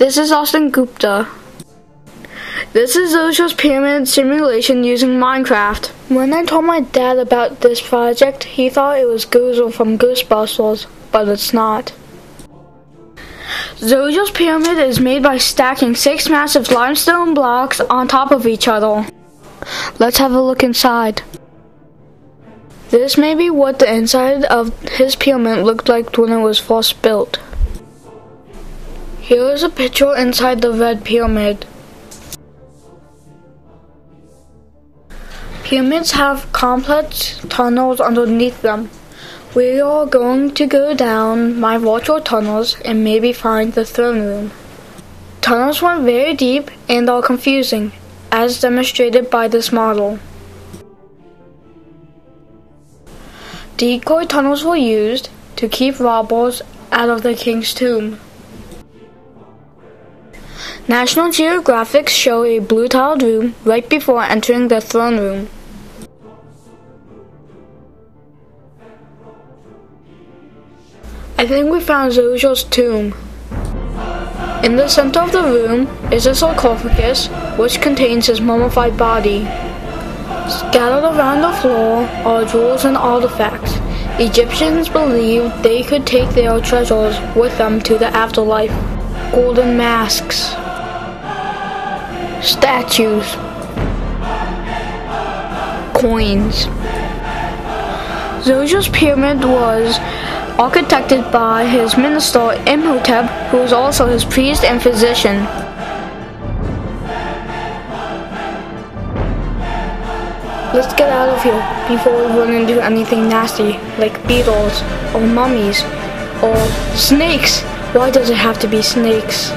This is Austin Gupta. This is Djoser's pyramid simulation using Minecraft. When I told my dad about this project, he thought it was Gozer from Ghostbusters, but it's not. Djoser's pyramid is made by stacking six massive limestone blocks on top of each other. Let's have a look inside. This may be what the inside of his pyramid looked like when it was first built. Here is a picture inside the red pyramid. Pyramids have complex tunnels underneath them. We are going to go down my virtual tunnels and maybe find the throne room. Tunnels run very deep and are confusing, as demonstrated by this model. Decoy tunnels were used to keep robbers out of the king's tomb. National Geographic show a blue tiled room right before entering the throne room. I think we found Djoser's tomb. In the center of the room is a sarcophagus which contains his mummified body. Scattered around the floor are jewels and artifacts. Egyptians believed they could take their treasures with them to the afterlife. Golden masks statues, coins. Djoser's pyramid was architected by his minister Imhotep, who was also his priest and physician. Let's get out of here before we run into anything nasty, like beetles, or mummies, or snakes. Why does it have to be snakes?